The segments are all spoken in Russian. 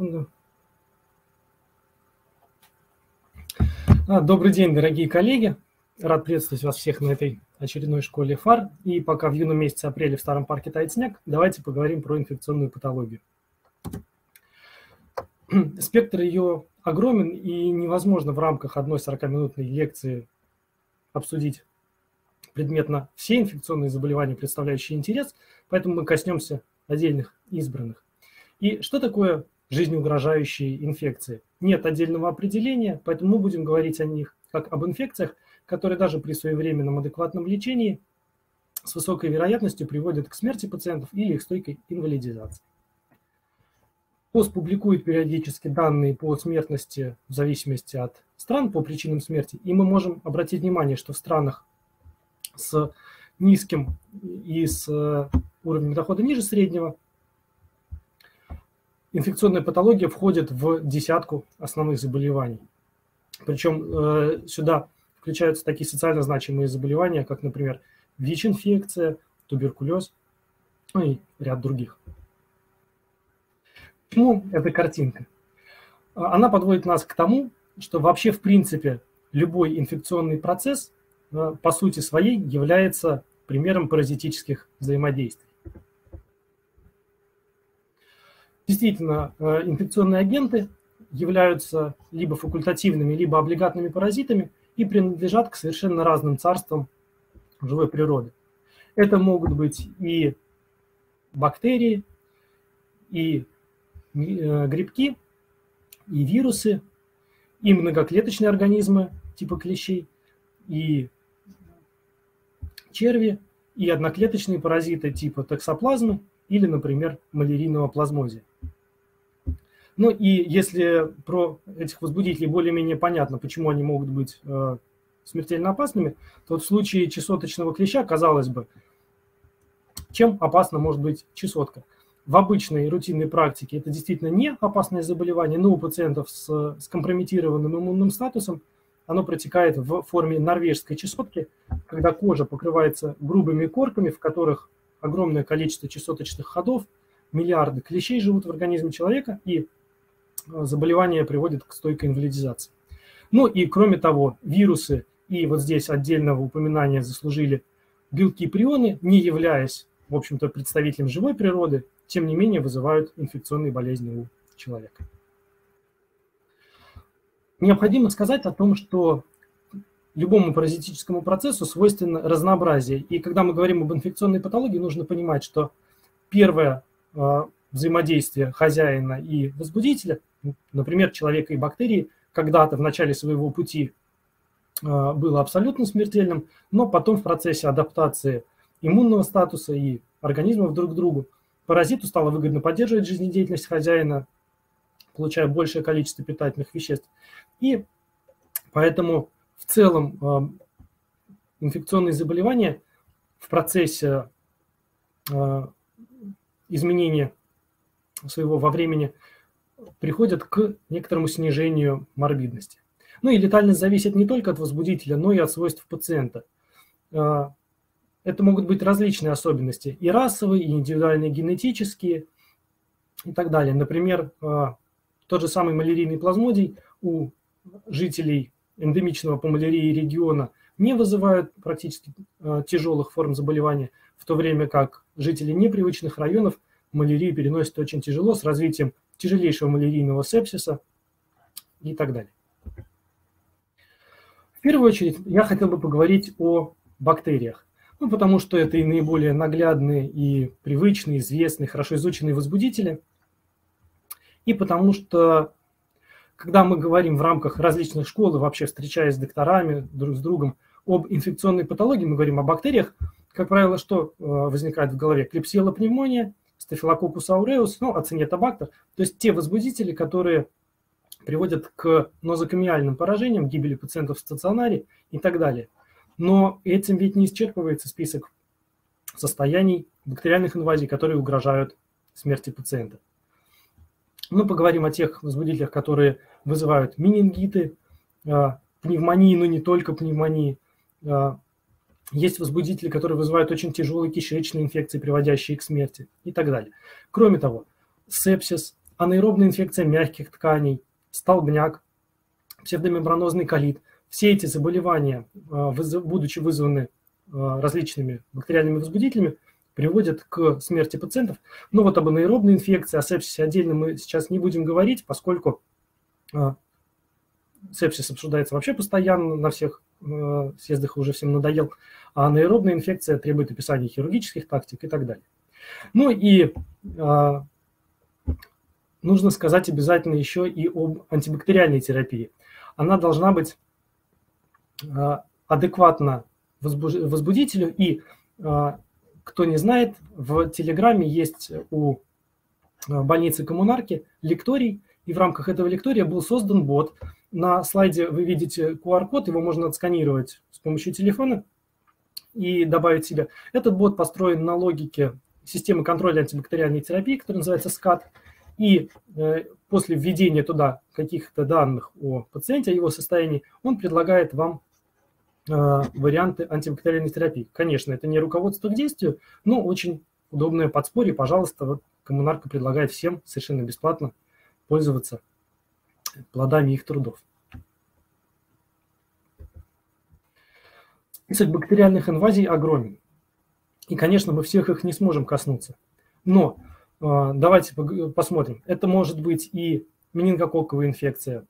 секунду. А, добрый день, дорогие коллеги. Рад приветствовать вас всех на этой очередной школе ФАР. И пока в юном месяце апреля в Старом парке тает снег, давайте поговорим про инфекционную патологию. Спектр ее огромен, и невозможно в рамках одной 40-минутной лекции обсудить предметно все инфекционные заболевания, представляющие интерес, поэтому мы коснемся отдельных избранных. И что такое жизнеугрожающие инфекции? Нет отдельного определения, поэтому мы будем говорить о них как об инфекциях, которые даже при своевременном адекватном лечении с высокой вероятностью приводят к смерти пациентов или их стойкой инвалидизации. ПОС публикует периодически данные по смертности в зависимости от стран по причинам смерти, и мы можем обратить внимание, что в странах с низким и с э, уровнем дохода ниже среднего инфекционная патология входит в десятку основных заболеваний. Причем э, сюда включаются такие социально значимые заболевания, как, например, ВИЧ-инфекция, туберкулез, ну и ряд других. Почему эта картинка? А, она подводит нас к тому, что вообще, в принципе, любой инфекционный процесс э, по сути своей является примером паразитических взаимодействий. Действительно, э, инфекционные агенты являются либо факультативными, либо облигатными паразитами и принадлежат к совершенно разным царствам живой природы. Это могут быть и бактерии, и Э, грибки, и вирусы, и многоклеточные организмы типа клещей, и черви, и одноклеточные паразиты типа токсоплазмы или, например, малярийного плазмозия. Ну и если про этих возбудителей более-менее понятно, почему они могут быть э, смертельно опасными, то вот в случае чесоточного клеща, казалось бы, чем опасна может быть чесотка – в обычной рутинной практике это действительно не опасное заболевание, но у пациентов с скомпрометированным иммунным статусом оно протекает в форме норвежской чесотки, когда кожа покрывается грубыми корками, в которых огромное количество чесоточных ходов, миллиарды клещей живут в организме человека, и заболевание приводит к стойкой инвалидизации. Ну и кроме того, вирусы, и вот здесь отдельного упоминания заслужили белки и прионы, не являясь, в общем-то, представителем живой природы, тем не менее вызывают инфекционные болезни у человека. Необходимо сказать о том, что любому паразитическому процессу свойственно разнообразие. И когда мы говорим об инфекционной патологии, нужно понимать, что первое э, взаимодействие хозяина и возбудителя, например, человека и бактерии, когда-то в начале своего пути э, было абсолютно смертельным, но потом в процессе адаптации иммунного статуса и организмов друг к другу Паразиту стало выгодно поддерживать жизнедеятельность хозяина, получая большее количество питательных веществ. И поэтому в целом э, инфекционные заболевания в процессе э, изменения своего во времени приходят к некоторому снижению морбидности. Ну и летальность зависит не только от возбудителя, но и от свойств пациента. Э, это могут быть различные особенности, и расовые, и индивидуальные генетические, и так далее. Например, а, тот же самый малярийный плазмодий у жителей эндемичного по малярии региона не вызывает практически а, тяжелых форм заболевания, в то время как жители непривычных районов малярию переносят очень тяжело с развитием тяжелейшего малярийного сепсиса и так далее. В первую очередь я хотел бы поговорить о бактериях. Ну, потому что это и наиболее наглядные, и привычные, известные, хорошо изученные возбудители. И потому что, когда мы говорим в рамках различных школ, вообще встречаясь с докторами друг с другом об инфекционной патологии, мы говорим о бактериях, как правило, что э, возникает в голове? Клепсиела пневмония, стафилококус ауреус, ну, ацинетобактер, то есть те возбудители, которые приводят к нозокомиальным поражениям, гибели пациентов в стационаре и так далее – но этим ведь не исчерпывается список состояний бактериальных инвазий, которые угрожают смерти пациента. Мы поговорим о тех возбудителях, которые вызывают менингиты, а, пневмонии, но не только пневмонии. Есть возбудители, которые вызывают очень тяжелые кишечные инфекции, приводящие к смерти и так далее. Кроме того, сепсис, анаэробная инфекция мягких тканей, столбняк, псевдомембранозный колит. Все эти заболевания, будучи вызваны различными бактериальными возбудителями, приводят к смерти пациентов. Но вот об анаэробной инфекции, о сепсисе отдельно мы сейчас не будем говорить, поскольку сепсис обсуждается вообще постоянно на всех э, съездах, уже всем надоел, а анаэробная инфекция требует описания хирургических тактик и так далее. Ну и э, нужно сказать обязательно еще и об антибактериальной терапии. Она должна быть э, адекватна возбудителю и э, кто не знает, в Телеграме есть у больницы коммунарки лекторий, и в рамках этого лектория был создан бот. На слайде вы видите QR-код, его можно отсканировать с помощью телефона и добавить себе. Этот бот построен на логике системы контроля антибактериальной терапии, которая называется SCAT. И э, после введения туда каких-то данных о пациенте, о его состоянии, он предлагает вам э, варианты антибактериальной терапии. Конечно, это не руководство к действию, но очень удобное подспорье. Пожалуйста, вот коммунарка предлагает всем совершенно бесплатно пользоваться плодами их трудов. Список бактериальных инвазий огромен. И, конечно, мы всех их не сможем коснуться. Но э, давайте посмотрим. Это может быть и менингококковая инфекция,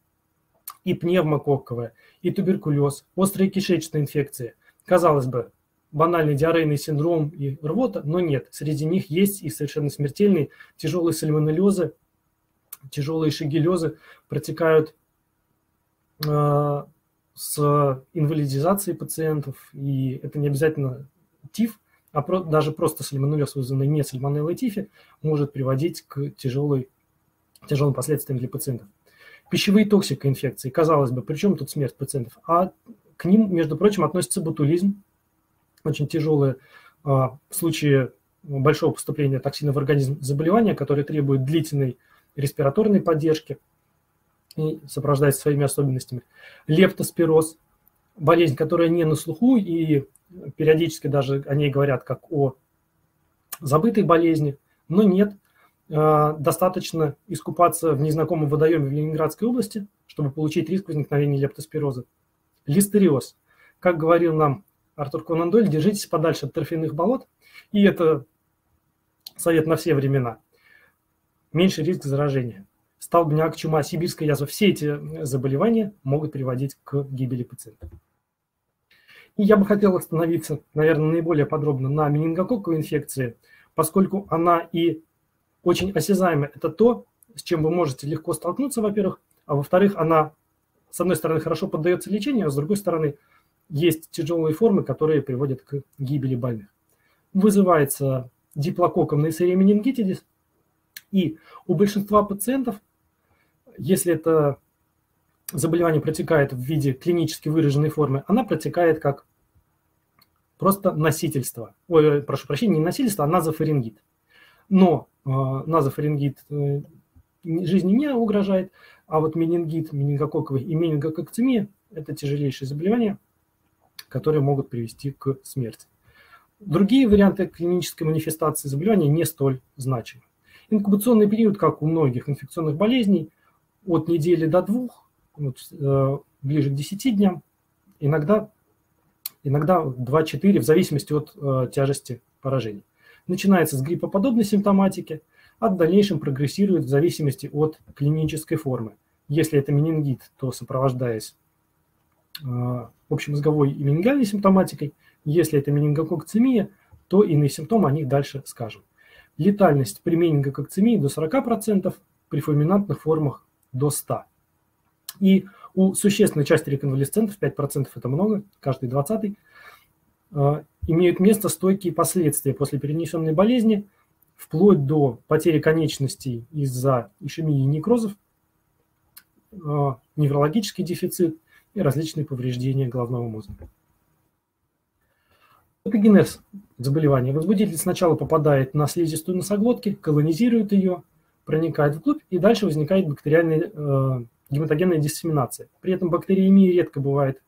и пневмококковая, и туберкулез, острая кишечная инфекция. Казалось бы, банальный диарейный синдром и рвота, но нет. Среди них есть и совершенно смертельные тяжелые сальмонеллезы, тяжелые шигелезы протекают э, с инвалидизацией пациентов, и это не обязательно ТИФ, а про, даже просто сальмонеллез, вызванный не сальмонеллой ТИФе, может приводить к тяжелой, тяжелым последствиям для пациентов. Пищевые токсикоинфекции, казалось бы, при чем тут смерть пациентов? А к ним, между прочим, относится ботулизм, очень тяжелые а, в случае большого поступления токсина в организм заболевания, которые требуют длительной респираторной поддержки и сопровождается своими особенностями. Лептоспироз, болезнь, которая не на слуху, и периодически даже о ней говорят как о забытой болезни, но нет. А, достаточно искупаться в незнакомом водоеме в Ленинградской области, чтобы получить риск возникновения лептоспироза. Листериоз. Как говорил нам Артур Конан Дойль, держитесь подальше от торфяных болот, и это совет на все времена – меньше риск заражения. Столбняк, чума, сибирская язва – все эти заболевания могут приводить к гибели пациента. И я бы хотел остановиться, наверное, наиболее подробно на менингококковой инфекции, поскольку она и очень осязаемая. Это то, с чем вы можете легко столкнуться, во-первых, а во-вторых, она, с одной стороны, хорошо поддается лечению, а с другой стороны, есть тяжелые формы, которые приводят к гибели больных. Вызывается диплококком Neisseria meningitidis, и у большинства пациентов, если это заболевание протекает в виде клинически выраженной формы, она протекает как просто носительство. Ой, прошу прощения, не носительство, а назофарингит. Но э, назофарингит э, жизни не угрожает, а вот менингит, менингококковый и менингококцемия – это тяжелейшие заболевания, которые могут привести к смерти. Другие варианты клинической манифестации заболевания не столь значимы. Инкубационный период, как у многих инфекционных болезней, от недели до двух, вот, э, ближе к 10 дням, иногда, иногда 2-4, в зависимости от э, тяжести поражений. Начинается с гриппоподобной симптоматики, а в дальнейшем прогрессирует в зависимости от клинической формы. Если это менингит, то сопровождаясь э, общемозговой и менингальной симптоматикой. Если это менингококцемия, то иные симптомы о них дальше скажем летальность при менингококцемии до 40%, при фульминантных формах до 100%. И у существенной части реконвалесцентов, 5% это много, каждый 20 э, имеют место стойкие последствия после перенесенной болезни, вплоть до потери конечностей из-за ишемии и некрозов, э, неврологический дефицит и различные повреждения головного мозга. Патогенез заболевания. Возбудитель сначала попадает на слизистую носоглотки, колонизирует ее, проникает вглубь, и дальше возникает бактериальная э, гематогенная диссеминация. При этом бактериемия редко бывает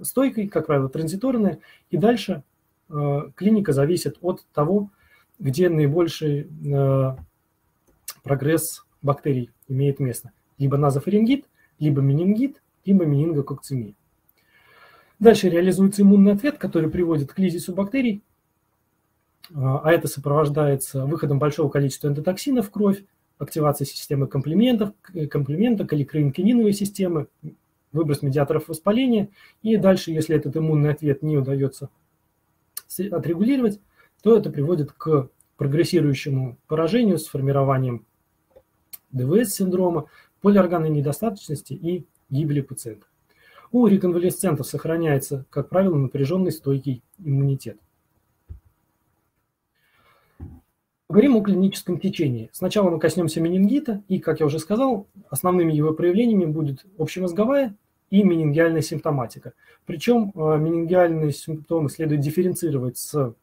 стойкой, как правило, транзиторная, и дальше э, клиника зависит от того, где наибольший э, прогресс бактерий имеет место. Либо назофарингит, либо менингит, либо менингококцемия. Дальше реализуется иммунный ответ, который приводит к лизису бактерий, а это сопровождается выходом большого количества эндотоксинов в кровь, активацией системы комплиментов, комплимента, каликроинкининовой системы, выброс медиаторов воспаления. И дальше, если этот иммунный ответ не удается отрегулировать, то это приводит к прогрессирующему поражению с формированием ДВС-синдрома, полиорганной недостаточности и гибели пациента. У реконвалесцентов сохраняется, как правило, напряженный стойкий иммунитет. Говорим о клиническом течении. Сначала мы коснемся менингита, и, как я уже сказал, основными его проявлениями будет общемозговая и менингиальная симптоматика. Причем э, менингиальные симптомы следует дифференцировать с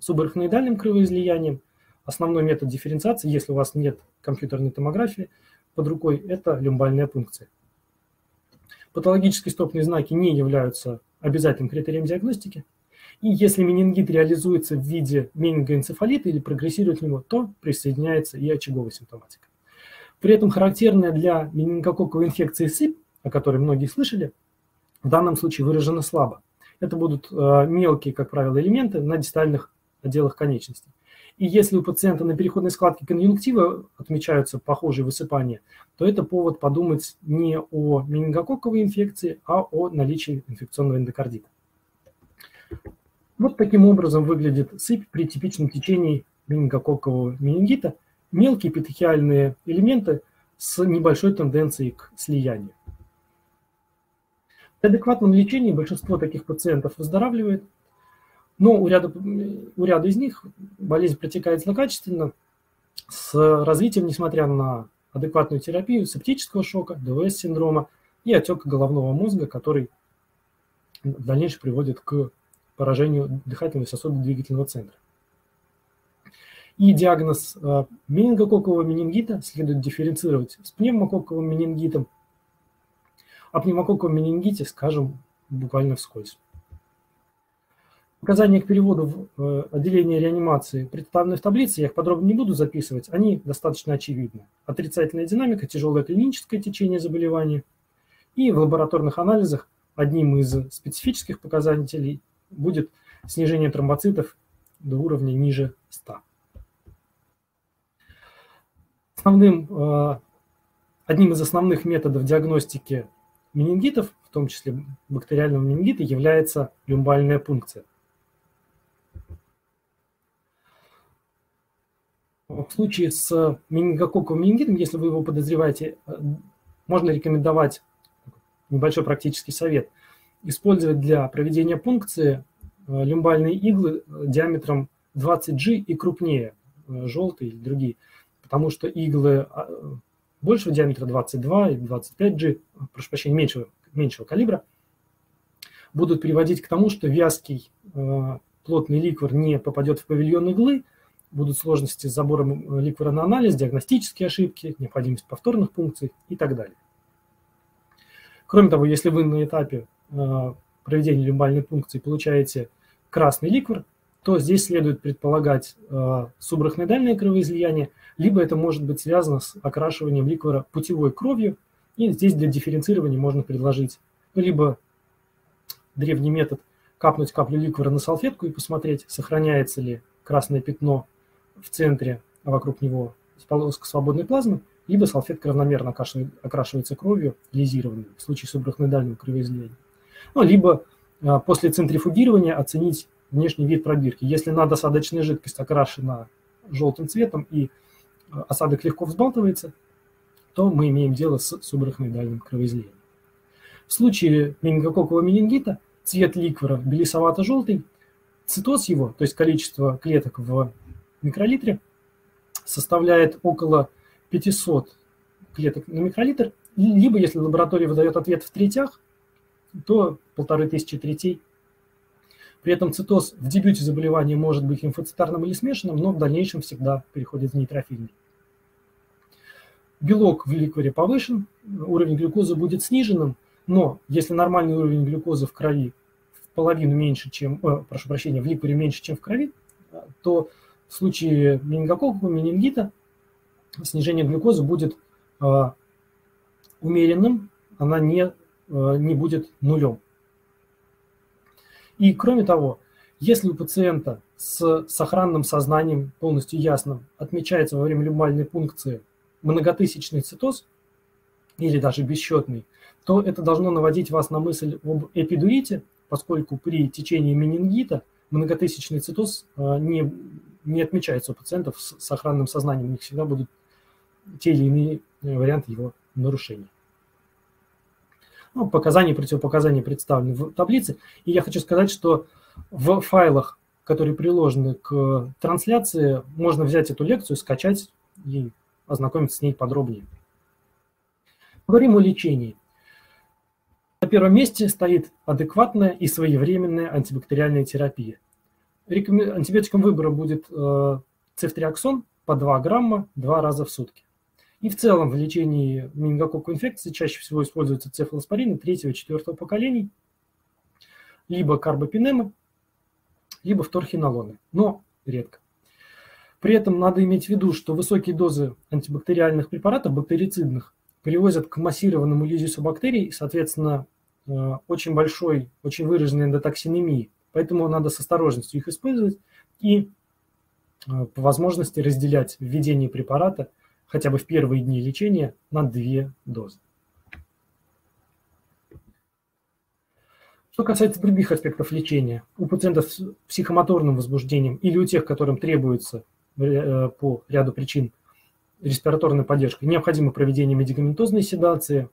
субарахноидальным кровоизлиянием. Основной метод дифференциации, если у вас нет компьютерной томографии под рукой, это люмбальная пункция. Патологические стопные знаки не являются обязательным критерием диагностики. И если менингит реализуется в виде менингоэнцефалита или прогрессирует в него, то присоединяется и очаговая симптоматика. При этом характерная для менингококковой инфекции сыпь, о которой многие слышали, в данном случае выражена слабо. Это будут э, мелкие, как правило, элементы на дистальных отделах конечностей. И если у пациента на переходной складке конъюнктива отмечаются похожие высыпания, то это повод подумать не о менингококковой инфекции, а о наличии инфекционного эндокардита. Вот таким образом выглядит сыпь при типичном течении менингококкового менингита. Мелкие эпитехиальные элементы с небольшой тенденцией к слиянию. При адекватном лечении большинство таких пациентов выздоравливает, но у ряда, у ряда из них болезнь протекает злокачественно с развитием, несмотря на адекватную терапию, септического шока, ДВС-синдрома и отека головного мозга, который в дальнейшем приводит к поражению дыхательного сосуда двигательного центра. И диагноз э, менингококкового менингита следует дифференцировать с пневмококковым менингитом. О пневмококковом менингите скажем буквально вскользь. Указания к переводу в э, отделение реанимации представлены в таблице, я их подробно не буду записывать, они достаточно очевидны. Отрицательная динамика, тяжелое клиническое течение заболевания. И в лабораторных анализах одним из специфических показателей будет снижение тромбоцитов до уровня ниже 100. Основным, э, одним из основных методов диагностики менингитов, в том числе бактериального менингита, является люмбальная пункция. В случае с менингококковым менингитом, если вы его подозреваете, э, можно рекомендовать небольшой практический совет – использовать для проведения пункции э, люмбальные иглы э, диаметром 20G и крупнее, э, желтые или другие, потому что иглы большего диаметра 22 и 25G, прошу прощения, меньшего, меньшего калибра, будут приводить к тому, что вязкий плотный ликвор не попадет в павильон иглы, будут сложности с забором ликвора на анализ, диагностические ошибки, необходимость повторных пункций и так далее. Кроме того, если вы на этапе Э, проведения люмбальной пункции получаете красный ликвор, то здесь следует предполагать э, субрахноидальное кровоизлияние, либо это может быть связано с окрашиванием ликвора путевой кровью, и здесь для дифференцирования можно предложить либо древний метод капнуть каплю ликвора на салфетку и посмотреть, сохраняется ли красное пятно в центре, а вокруг него полоска свободной плазмы, либо салфетка равномерно окрашивается кровью, лизированной в случае субрахноидального кровоизлияния ну, либо а, после центрифугирования оценить внешний вид пробирки. Если надосадочная жидкость окрашена желтым цветом и а, осадок легко взбалтывается, то мы имеем дело с субарахноидальным кровоизлиянием. В случае менингококкового менингита цвет ликвора белесовато-желтый, цитоз его, то есть количество клеток в микролитре, составляет около 500 клеток на микролитр, либо если лаборатория выдает ответ в третях, то полторы тысячи третей. При этом цитоз в дебюте заболевания может быть лимфоцитарным или смешанным, но в дальнейшем всегда переходит в нейтрофильный. Белок в ликворе повышен, уровень глюкозы будет сниженным, но если нормальный уровень глюкозы в крови в половину меньше, чем, э, прошу прощения, в ликворе меньше, чем в крови, то в случае менингококкового менингита снижение глюкозы будет умеренным, она не, не будет нулем. И кроме того, если у пациента с сохранным сознанием полностью ясным отмечается во время люмбальной пункции многотысячный цитоз или даже бесчетный, то это должно наводить вас на мысль об эпидурите, поскольку при течении менингита многотысячный цитоз а, не, не отмечается у пациентов с сохранным сознанием. У них всегда будут те или иные э, варианты его нарушения. Ну, показания и противопоказания представлены в таблице. И я хочу сказать, что в файлах, которые приложены к трансляции, можно взять эту лекцию, скачать и ознакомиться с ней подробнее. Говорим о лечении. На первом месте стоит адекватная и своевременная антибактериальная терапия. Антибиотиком выбора будет э, цефтриаксон по 2 грамма два раза в сутки. И в целом в лечении менингококковой инфекции чаще всего используются цефалоспорины третьего и четвертого поколений, либо карбопинемы, либо вторхинолоны, но редко. При этом надо иметь в виду, что высокие дозы антибактериальных препаратов, бактерицидных, приводят к массированному лизису бактерий соответственно, э, очень большой, очень выраженной эндотоксинемии. Поэтому надо с осторожностью их использовать и э, по возможности разделять введение препарата – хотя бы в первые дни лечения на две дозы. Что касается других аспектов лечения, у пациентов с психомоторным возбуждением или у тех, которым требуется э, по ряду причин респираторная поддержка, необходимо проведение медикаментозной седации,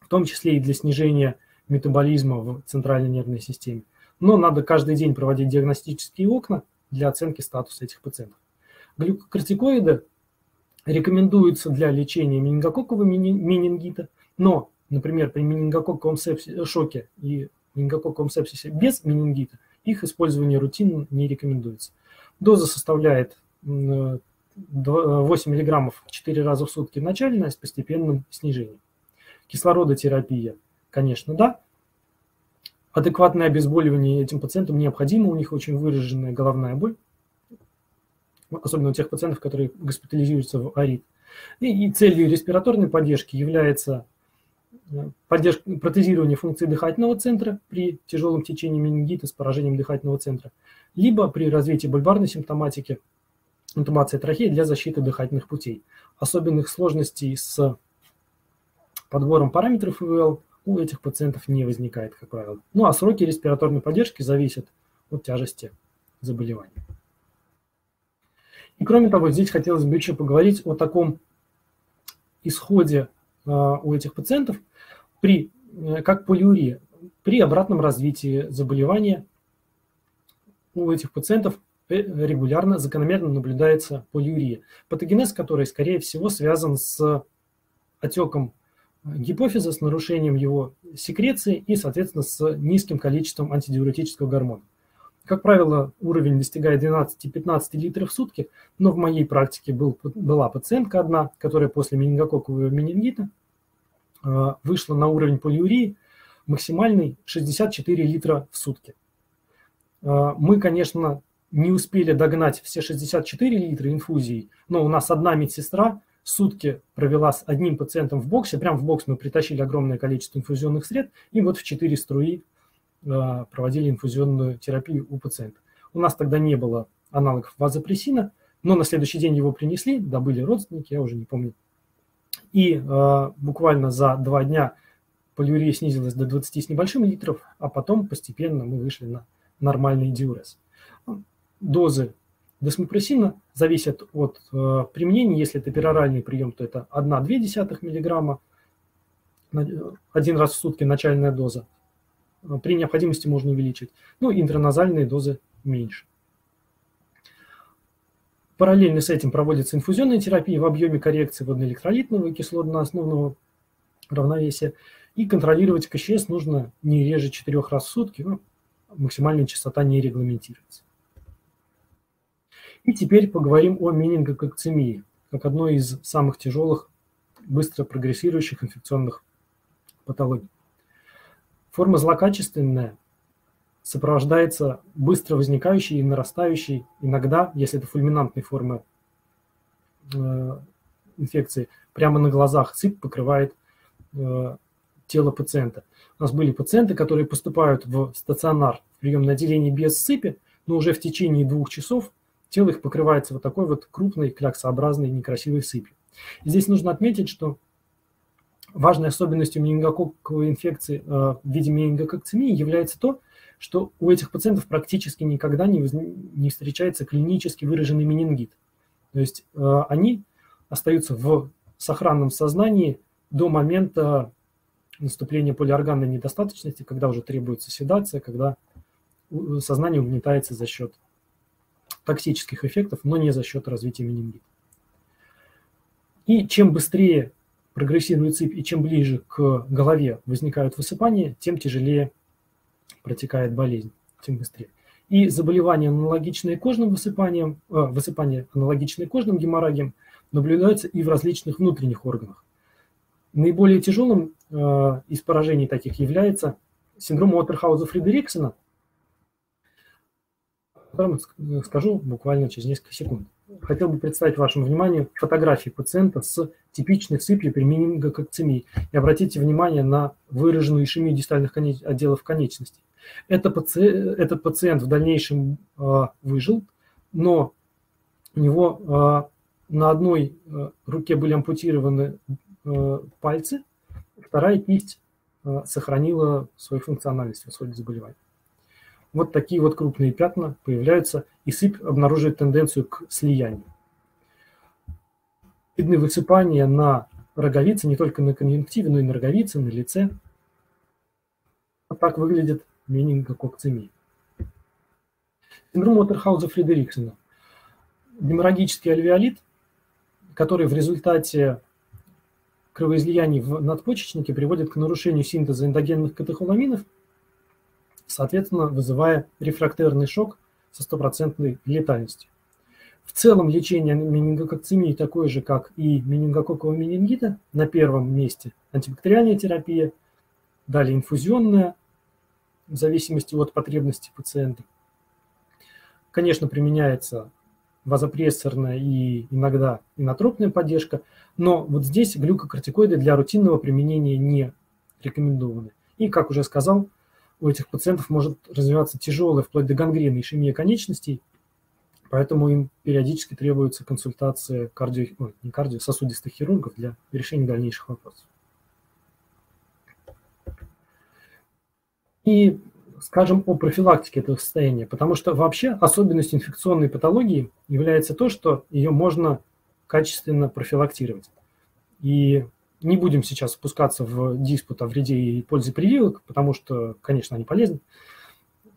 в том числе и для снижения метаболизма в центральной нервной системе. Но надо каждый день проводить диагностические окна для оценки статуса этих пациентов. Глюкокортикоиды рекомендуется для лечения менингококкового менингита, но, например, при менингококковом шоке и менингококковом сепсисе без менингита их использование рутинно не рекомендуется. Доза составляет 8 мг 4 раза в сутки начальная с постепенным снижением. Кислородотерапия, конечно, да. Адекватное обезболивание этим пациентам необходимо, у них очень выраженная головная боль особенно у тех пациентов, которые госпитализируются в АРИД. И, и целью респираторной поддержки является э, поддержка, протезирование функции дыхательного центра при тяжелом течении менингита с поражением дыхательного центра, либо при развитии бульбарной симптоматики интубация трахеи для защиты дыхательных путей. Особенных сложностей с подбором параметров ИВЛ у этих пациентов не возникает, как правило. Ну а сроки респираторной поддержки зависят от тяжести заболевания. И кроме того, здесь хотелось бы еще поговорить о таком исходе а, у этих пациентов при, э, как полиурия. При обратном развитии заболевания у этих пациентов э, регулярно, закономерно наблюдается полиурия, патогенез которой, скорее всего, связан с отеком гипофиза, с нарушением его секреции и, соответственно, с низким количеством антидиуретического гормона. Как правило, уровень достигает 12-15 литров в сутки, но в моей практике был, была пациентка одна, которая после менингококкового менингита э, вышла на уровень полиурии максимальный 64 литра в сутки. Э, мы, конечно, не успели догнать все 64 литра инфузии, но у нас одна медсестра сутки провела с одним пациентом в боксе, прямо в бокс мы притащили огромное количество инфузионных сред, и вот в 4 струи Э, проводили инфузионную терапию у пациента. У нас тогда не было аналогов вазопрессина, но на следующий день его принесли, добыли родственники, я уже не помню. И э, буквально за два дня полиурия снизилась до 20 с небольшим литров, а потом постепенно мы вышли на нормальный диурез. Дозы десмопрессина зависят от э, применения. Если это пероральный прием, то это 1,2 мг один раз в сутки начальная доза. Э, при необходимости можно увеличить. Ну, интраназальные дозы меньше. Параллельно с этим проводится инфузионная терапия в объеме коррекции водноэлектролитного и кислотно-основного равновесия. И контролировать КЧС нужно не реже 4 раз в сутки, но максимальная частота не регламентируется. И теперь поговорим о менингококцемии, как одной из самых тяжелых, быстро прогрессирующих инфекционных патологий. Форма злокачественная сопровождается быстро возникающей и нарастающей, иногда, если это фульминантной формы, э, инфекции, прямо на глазах сыпь покрывает э, тело пациента. У нас были пациенты, которые поступают в стационар в приемное отделение без сыпи, но уже в течение двух часов тело их покрывается вот такой вот крупной кляксообразной некрасивой сыпью. здесь нужно отметить, что важной особенностью менингококковой инфекции э, в виде менингококцемии является то, что у этих пациентов практически никогда не, не встречается клинически выраженный менингит. То есть э, они остаются в сохранном сознании до момента наступления полиорганной недостаточности, когда уже требуется седация, когда сознание угнетается за счет токсических эффектов, но не за счет развития менингита. И чем быстрее прогрессирует сыпь и чем ближе к голове возникают высыпания, тем тяжелее протекает болезнь, тем быстрее. И заболевания, аналогичные кожным высыпаниям, э, высыпания, аналогичные кожным геморрагиям, наблюдаются и в различных внутренних органах. Наиболее тяжелым э, из поражений таких является синдром Уотерхауза-Фредериксона, котором скажу буквально через несколько секунд. Хотел бы представить вашему вниманию фотографии пациента с типичной сыпью при менингококцемии. И обратите внимание на выраженную ишемию дистальных конеч... отделов конечностей. Это паци... Этот пациент в дальнейшем э, выжил, но у него э, на одной э, руке были ампутированы э, пальцы, вторая кисть э, сохранила свою функциональность в ходе заболевания вот такие вот крупные пятна появляются, и сыпь обнаруживает тенденцию к слиянию. Видны высыпания на роговице, не только на конъюнктиве, но и на роговице, на лице. Вот так выглядит менингококцемия. Синдром Уотерхауза Фредериксона. Геморрагический альвеолит, который в результате кровоизлияний в надпочечнике приводит к нарушению синтеза эндогенных катехоламинов – соответственно, вызывая рефрактерный шок со стопроцентной летальностью. В целом лечение менингококцемии такое же, как и менингококкового менингита. На первом месте антибактериальная терапия, далее инфузионная, в зависимости от потребностей пациента. Конечно, применяется вазопрессорная и иногда инотропная поддержка, но вот здесь глюкокортикоиды для рутинного применения не рекомендованы. И, как уже сказал, у этих пациентов может развиваться тяжелая, вплоть до гангрены, ишемия конечностей, поэтому им периодически требуется консультация кардио, ну, не кардио, сосудистых хирургов для решения дальнейших вопросов. И скажем о профилактике этого состояния, потому что вообще особенностью инфекционной патологии является то, что ее можно качественно профилактировать. И не будем сейчас спускаться в диспут о вреде и пользе прививок, потому что, конечно, они полезны.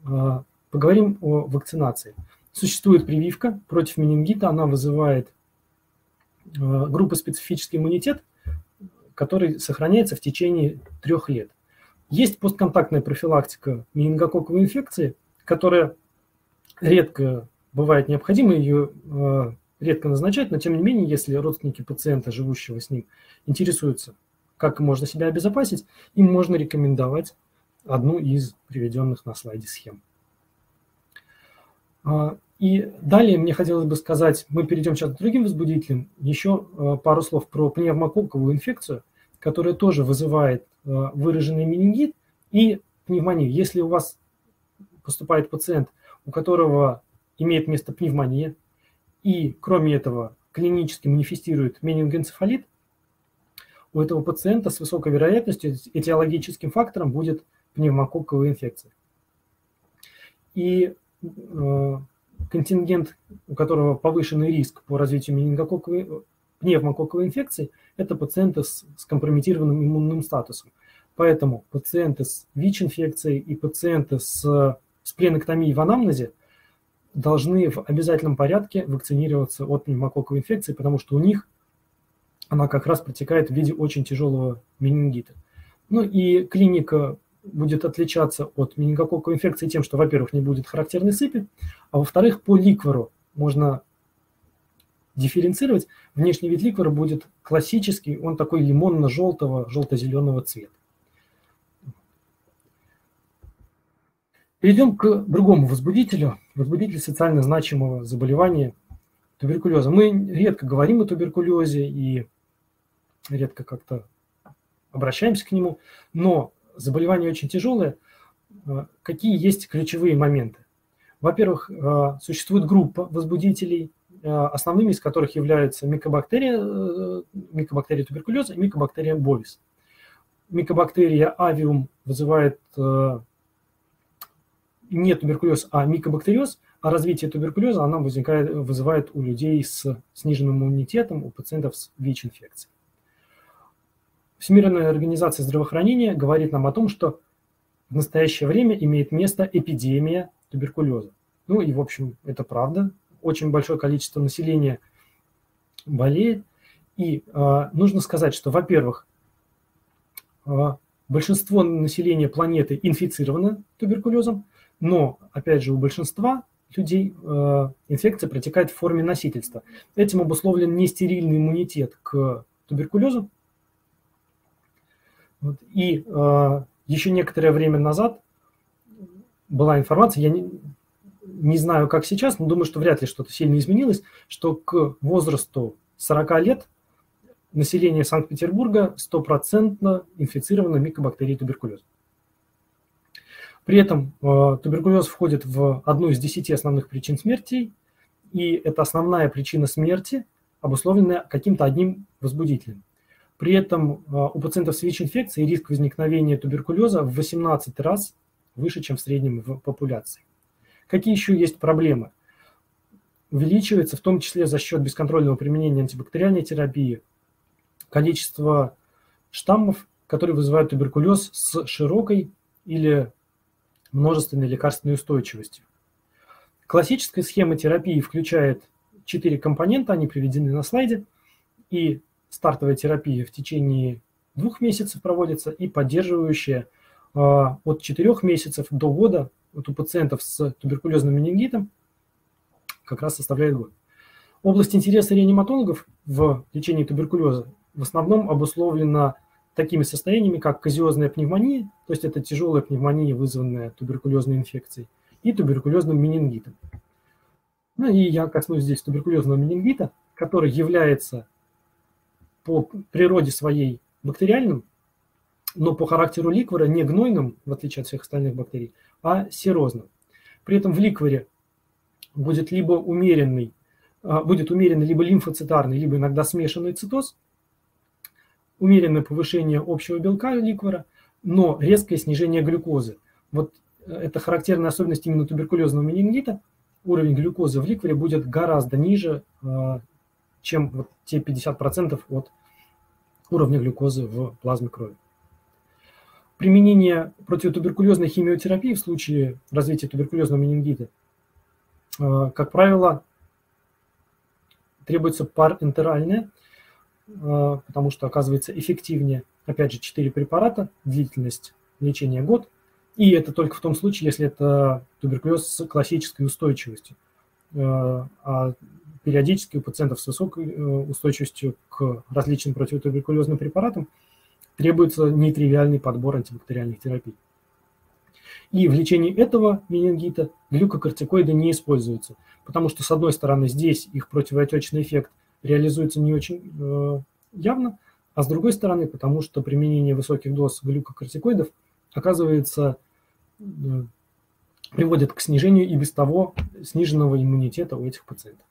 А, поговорим о вакцинации. Существует прививка против менингита, она вызывает а, группоспецифический иммунитет, который сохраняется в течение трех лет. Есть постконтактная профилактика менингококковой инфекции, которая редко бывает необходима, ее редко назначать, но тем не менее, если родственники пациента, живущего с ним, интересуются, как можно себя обезопасить, им можно рекомендовать одну из приведенных на слайде схем. А, и далее мне хотелось бы сказать, мы перейдем сейчас к другим возбудителям, еще а, пару слов про пневмококковую инфекцию, которая тоже вызывает а, выраженный менингит и пневмонию. Если у вас поступает пациент, у которого имеет место пневмония, и, кроме этого, клинически манифестирует менингоэнцефалит, у этого пациента с высокой вероятностью этиологическим фактором будет пневмококковая инфекция. И э, контингент, у которого повышенный риск по развитию менингококковой, пневмококковой инфекции, это пациенты с, компрометированным иммунным статусом. Поэтому пациенты с ВИЧ-инфекцией и пациенты с, с пленэктомией в анамнезе – должны в обязательном порядке вакцинироваться от пневмококковой инфекции, потому что у них она как раз протекает в виде очень тяжелого менингита. Ну и клиника будет отличаться от менингококковой инфекции тем, что, во-первых, не будет характерной сыпи, а во-вторых, по ликвору можно дифференцировать. Внешний вид ликвора будет классический, он такой лимонно-желтого, желто-зеленого цвета. Перейдем к другому возбудителю. Возбудитель социально значимого заболевания туберкулеза. Мы редко говорим о туберкулезе и редко как-то обращаемся к нему, но заболевание очень тяжелое. Э, какие есть ключевые моменты? Во-первых, э, существует группа возбудителей, э, основными из которых являются микобактерия, микобактерия туберкулеза и микобактерия болис. Микобактерия авиум вызывает не туберкулез, а микобактериоз, а развитие туберкулеза она возникает, вызывает у людей с сниженным иммунитетом, у пациентов с ВИЧ-инфекцией. Всемирная организация здравоохранения говорит нам о том, что в настоящее время имеет место эпидемия туберкулеза. Ну и, в общем, это правда. Очень большое количество населения болеет. И э, нужно сказать, что, во-первых, э, большинство населения планеты инфицировано туберкулезом, но, опять же, у большинства людей э, инфекция протекает в форме носительства. Этим обусловлен нестерильный иммунитет к туберкулезу. Вот. И э, еще некоторое время назад была информация, я не, не знаю, как сейчас, но думаю, что вряд ли что-то сильно изменилось, что к возрасту 40 лет население Санкт-Петербурга стопроцентно инфицировано микобактерией туберкулеза. При этом э, туберкулез входит в одну из десяти основных причин смерти, и это основная причина смерти, обусловленная каким-то одним возбудителем. При этом э, у пациентов с ВИЧ-инфекцией риск возникновения туберкулеза в 18 раз выше, чем в среднем в популяции. Какие еще есть проблемы? Увеличивается в том числе за счет бесконтрольного применения антибактериальной терапии количество штаммов, которые вызывают туберкулез с широкой или множественной лекарственной устойчивостью. Классическая схема терапии включает четыре компонента, они приведены на слайде, и стартовая терапия в течение двух месяцев проводится, и поддерживающая э, от четырех месяцев до года вот у пациентов с туберкулезным менингитом как раз составляет год. Область интереса реаниматологов в лечении туберкулеза в основном обусловлена такими состояниями, как казиозная пневмония, то есть это тяжелая пневмония, вызванная туберкулезной инфекцией, и туберкулезным менингитом. Ну и я коснусь здесь туберкулезного менингита, который является по природе своей бактериальным, но по характеру ликвора не гнойным, в отличие от всех остальных бактерий, а серозным. При этом в ликворе будет либо умеренный, а, будет умеренный либо лимфоцитарный, либо иногда смешанный цитоз, умеренное повышение общего белка ликвора, но резкое снижение глюкозы. Вот э, это характерная особенность именно туберкулезного менингита. Уровень глюкозы в ликворе будет гораздо ниже, э, чем вот те 50% от уровня глюкозы в плазме крови. Применение противотуберкулезной химиотерапии в случае развития туберкулезного менингита, э, как правило, требуется парентеральное – потому что оказывается эффективнее. Опять же, 4 препарата, длительность лечения год. И это только в том случае, если это туберкулез с классической устойчивостью. Э, а периодически у пациентов с высокой э, устойчивостью к различным противотуберкулезным препаратам требуется нетривиальный подбор антибактериальных терапий. И в лечении этого менингита глюкокортикоиды не используются, потому что, с одной стороны, здесь их противоотечный эффект – реализуется не очень э, явно, а с другой стороны, потому что применение высоких доз глюкокортикоидов оказывается э, приводит к снижению и без того сниженного иммунитета у этих пациентов.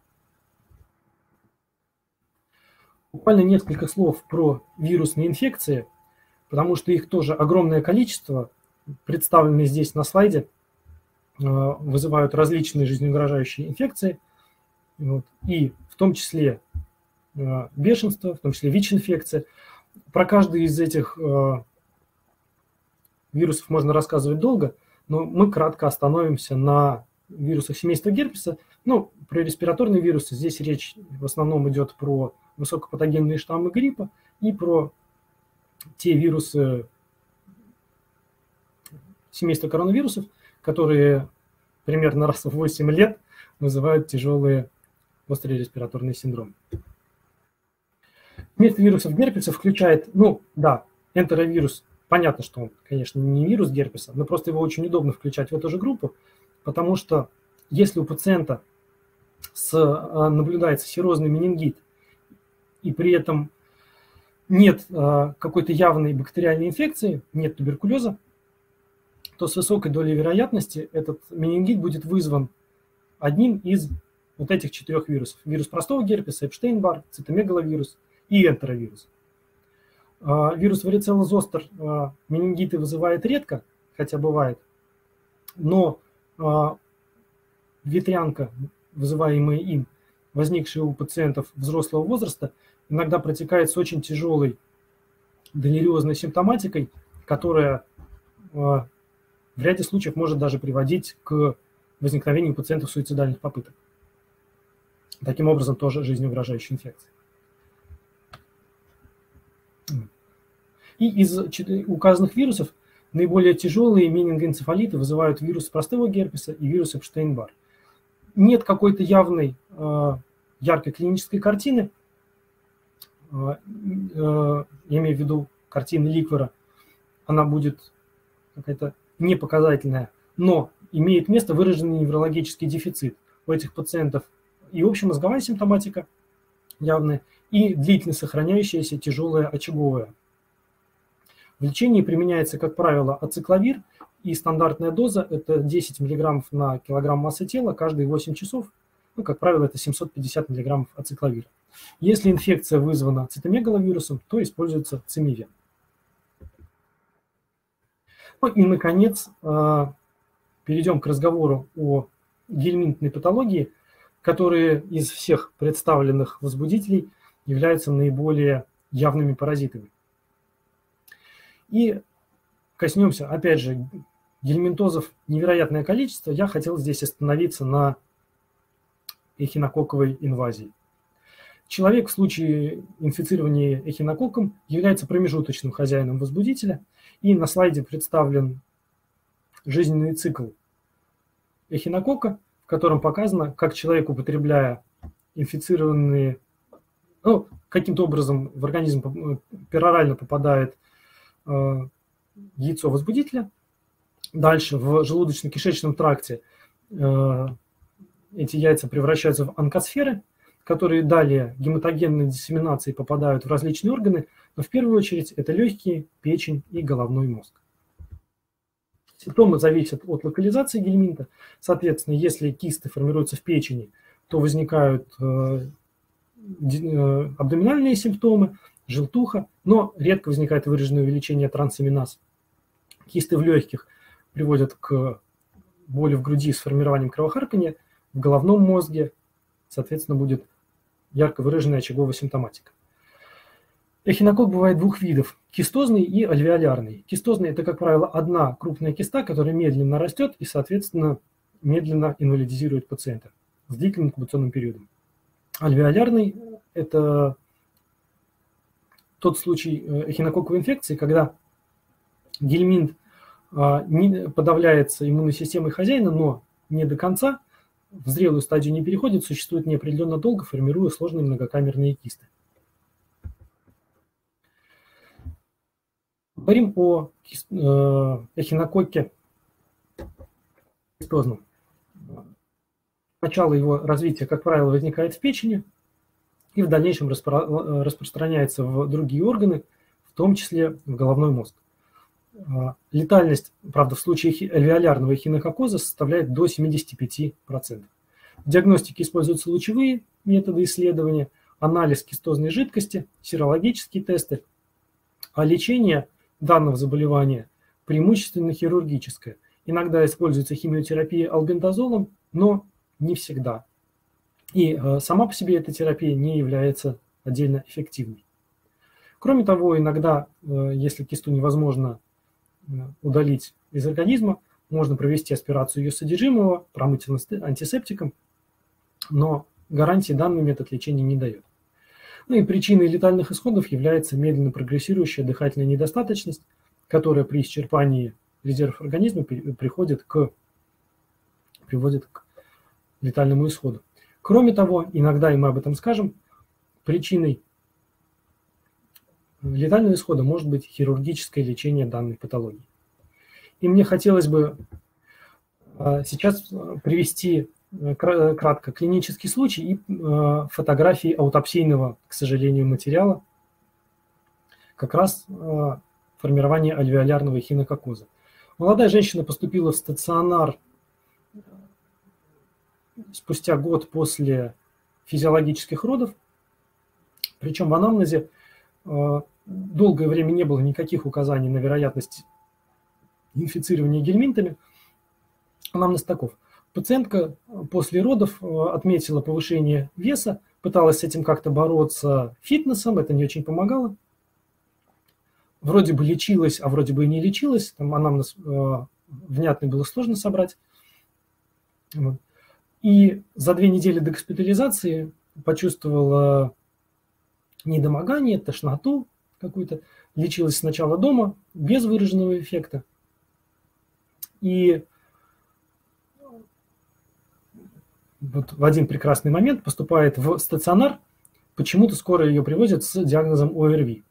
Буквально несколько слов про вирусные инфекции, потому что их тоже огромное количество, представленные здесь на слайде, э, вызывают различные жизнеугрожающие инфекции, вот, и в том числе Э, бешенство, в том числе ВИЧ-инфекция. Про каждый из этих э, вирусов можно рассказывать долго, но мы кратко остановимся на вирусах семейства герпеса. Ну, про респираторные вирусы здесь речь в основном идет про высокопатогенные штаммы гриппа и про те вирусы семейства коронавирусов, которые примерно раз в 8 лет вызывают тяжелые острые респираторные синдромы. Вместо вирусов герпеса включает, ну да, энтеровирус. Понятно, что он, конечно, не вирус герпеса, но просто его очень удобно включать в эту же группу, потому что если у пациента с, наблюдается серозный менингит, и при этом нет какой-то явной бактериальной инфекции, нет туберкулеза, то с высокой долей вероятности этот менингит будет вызван одним из вот этих четырех вирусов. Вирус простого герпеса, Эпштейн-Бар, цитомегаловирус и энтеровирус. А, вирус варицелла зостер а, менингиты вызывает редко, хотя бывает, но а, ветрянка, вызываемая им, возникшая у пациентов взрослого возраста, иногда протекает с очень тяжелой делириозной симптоматикой, которая в ряде случаев может даже приводить к возникновению у пациентов суицидальных попыток. Таким образом, тоже жизнеугрожающей инфекции. И из указанных вирусов наиболее тяжелые менингоэнцефалиты вызывают вирус простого герпеса и вирус Эпштейн-Бар. Нет какой-то явной э, яркой клинической картины, э, э, я имею в виду картины Ликвера, она будет какая-то непоказательная, но имеет место выраженный неврологический дефицит. У этих пациентов и общемозговая симптоматика явная, и длительно сохраняющаяся тяжелая очаговая. В лечении применяется, как правило, ацикловир, и стандартная доза – это 10 мг на килограмм массы тела каждые 8 часов. Ну, как правило, это 750 мг ацикловира. Если инфекция вызвана цитомегаловирусом, то используется цимивен. Ну и, наконец, а, перейдем к разговору о гельминтной патологии – которые из всех представленных возбудителей являются наиболее явными паразитами. И коснемся, опять же, гельминтозов невероятное количество. Я хотел здесь остановиться на эхинококковой инвазии. Человек в случае инфицирования эхинококком является промежуточным хозяином возбудителя, и на слайде представлен жизненный цикл эхинококка, в котором показано, как человек, употребляя инфицированные, ну, каким-то образом в организм э, перорально попадает яйцо возбудителя. Дальше в желудочно-кишечном тракте э, эти яйца превращаются в онкосферы, которые далее гематогенной диссеминацией попадают в различные органы, но в первую очередь это легкие, печень и головной мозг. Симптомы зависят от локализации гельминта. Соответственно, если кисты формируются в печени, то возникают э, э, абдоминальные симптомы, желтуха, но редко возникает выраженное увеличение трансаминаз. Кисты в легких приводят к боли в груди с формированием кровохаркания, в головном мозге, соответственно, будет ярко выраженная очаговая симптоматика. Эхинокок бывает двух видов – кистозный и альвеолярный. Кистозный – это, как правило, одна крупная киста, которая медленно растет и, соответственно, медленно инвалидизирует пациента с длительным инкубационным периодом. Альвеолярный – это тот случай э, эхинококковой инфекции, когда гельминт а, подавляется иммунной системой хозяина, но не до конца, в зрелую стадию не переходит, существует неопределенно долго, формируя сложные многокамерные кисты. Говорим о э, эхинококке кистозном. Начало его развития, как правило, возникает в печени и в дальнейшем распро распространяется в другие органы, в том числе в головной мозг. А, летальность, правда, в случае альвеолярного эхинококоза составляет до 75%. В диагностике используются лучевые методы исследования, анализ кистозной жидкости, серологические тесты, а лечение данного заболевания преимущественно хирургическое. Иногда используется химиотерапия албендазолом, но не всегда. И э, сама по себе эта терапия не является отдельно эффективной. Кроме того, иногда, э, если кисту невозможно э, удалить из организма, можно провести аспирацию ее содержимого, промыть антисептиком, но гарантии данный метод лечения не дает. Ну и причиной летальных исходов является медленно прогрессирующая дыхательная недостаточность, которая при исчерпании резервов организма приходит к, приводит к летальному исходу. Кроме того, иногда, и мы об этом скажем, причиной летального исхода может быть хирургическое лечение данной патологии. И мне хотелось бы а, сейчас привести кратко, клинический случай и фотографии аутопсийного, к сожалению, материала, как раз формирование альвеолярного эхинококоза. Молодая женщина поступила в стационар спустя год после физиологических родов, причем в анамнезе э, долгое время не было никаких указаний на вероятность инфицирования гельминтами. Анамнез таков. Пациентка после родов э, отметила повышение веса, пыталась с этим как-то бороться фитнесом, это не очень помогало. Вроде бы лечилась, а вроде бы и не лечилась. Там анамнез э, внятный было сложно собрать. Вот. И за две недели до госпитализации почувствовала недомогание, тошноту какую-то. Лечилась сначала дома, без выраженного эффекта. И вот в один прекрасный момент поступает в стационар. Почему-то скоро ее привозят с диагнозом ОРВИ.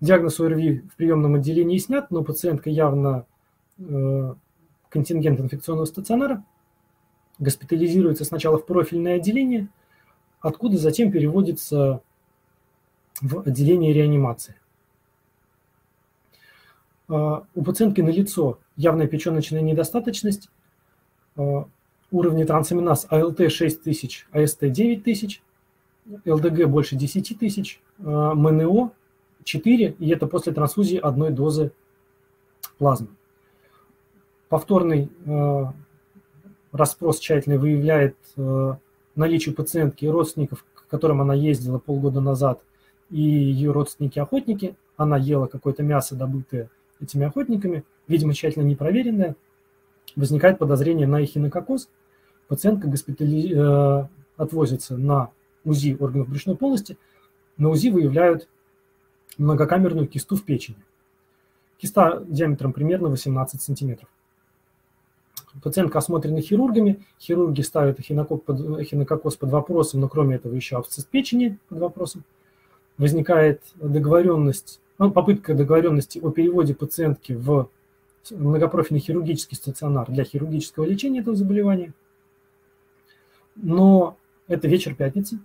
Диагноз ОРВИ в приемном отделении снят, но пациентка явно э, контингент инфекционного стационара – госпитализируется сначала в профильное отделение, откуда затем переводится в отделение реанимации. А, у пациентки налицо явная печеночная недостаточность, а, уровни трансаминаз АЛТ 6000, АСТ 9000, ЛДГ больше 10 тысяч, а, МНО 4, и это после трансфузии одной дозы плазмы. Повторный расспрос тщательный выявляет э, наличие пациентки и родственников, к которым она ездила полгода назад, и ее родственники-охотники. Она ела какое-то мясо, добытое этими охотниками, видимо, тщательно не проверенное. Возникает подозрение на эхинококоз. Пациентка госпитали... э, отвозится на УЗИ органов брюшной полости. На УЗИ выявляют многокамерную кисту в печени. Киста диаметром примерно 18 сантиметров. Пациентка осмотрена хирургами, хирурги ставят эхинококоз под вопросом, но кроме этого еще абсцесс печени под вопросом. Возникает договоренность, ну, попытка договоренности о переводе пациентки в многопрофильный хирургический стационар для хирургического лечения этого заболевания. Но это вечер пятницы.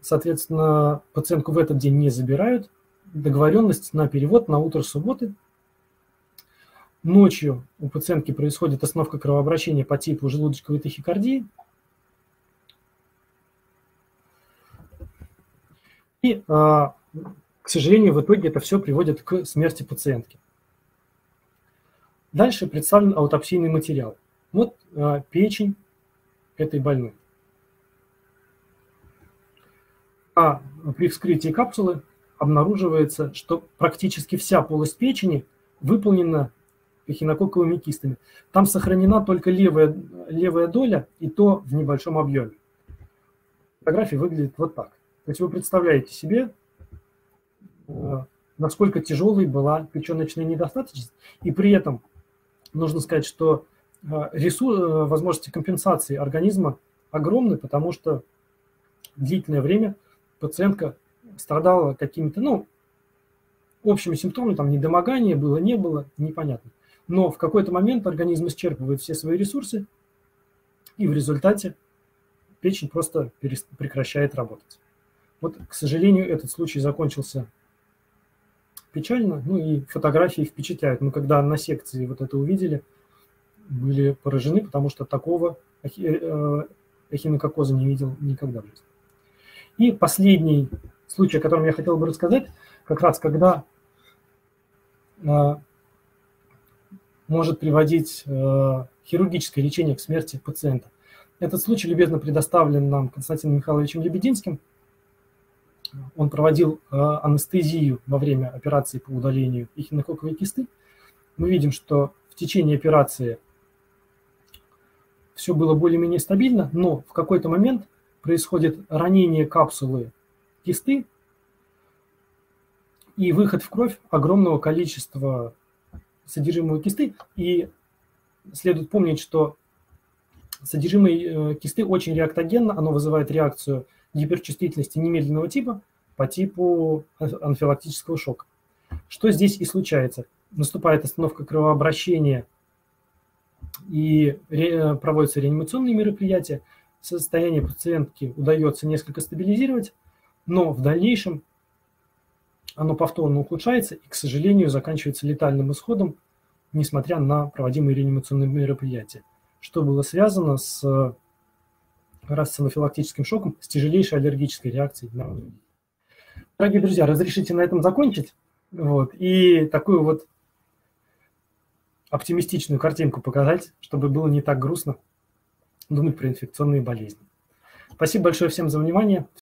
Соответственно, пациентку в этот день не забирают. Договоренность на перевод на утро субботы Ночью у пациентки происходит остановка кровообращения по типу желудочковой тахикардии. И, а, к сожалению, в итоге это все приводит к смерти пациентки. Дальше представлен аутопсийный материал. Вот а, печень этой больной. А при вскрытии капсулы обнаруживается, что практически вся полость печени выполнена эхинококковыми кистами. Там сохранена только левая, левая доля, и то в небольшом объеме. Фотография выглядит вот так. То есть вы представляете себе, э, насколько тяжелой была печеночная недостаточность, и при этом нужно сказать, что э, ресурс, э, возможности компенсации организма огромны, потому что длительное время пациентка страдала какими-то, ну, общими симптомами, там недомогание было, не было, непонятно но в какой-то момент организм исчерпывает все свои ресурсы, и в результате печень просто прекращает работать. Вот, к сожалению, этот случай закончился печально, ну и фотографии впечатляют. Мы когда на секции вот это увидели, были поражены, потому что такого э, эхинококоза не видел никогда в жизни. И последний случай, о котором я хотел бы рассказать, как раз когда а, может приводить э, хирургическое лечение к смерти пациента. Этот случай любезно предоставлен нам Константином Михайловичем Лебединским. Он проводил э, анестезию во время операции по удалению эхинококковой кисты. Мы видим, что в течение операции все было более-менее стабильно, но в какой-то момент происходит ранение капсулы кисты и выход в кровь огромного количества содержимое кисты. И следует помнить, что содержимое э, кисты очень реактогенно, оно вызывает реакцию гиперчувствительности немедленного типа по типу анафилактического шока. Что здесь и случается? Наступает остановка кровообращения и ре, проводятся реанимационные мероприятия. Состояние пациентки удается несколько стабилизировать, но в дальнейшем оно повторно ухудшается и, к сожалению, заканчивается летальным исходом, несмотря на проводимые реанимационные мероприятия, что было связано с раз с анафилактическим шоком, с тяжелейшей аллергической реакцией на Дорогие друзья, разрешите на этом закончить. Вот, и такую вот оптимистичную картинку показать, чтобы было не так грустно думать про инфекционные болезни. Спасибо большое всем за внимание.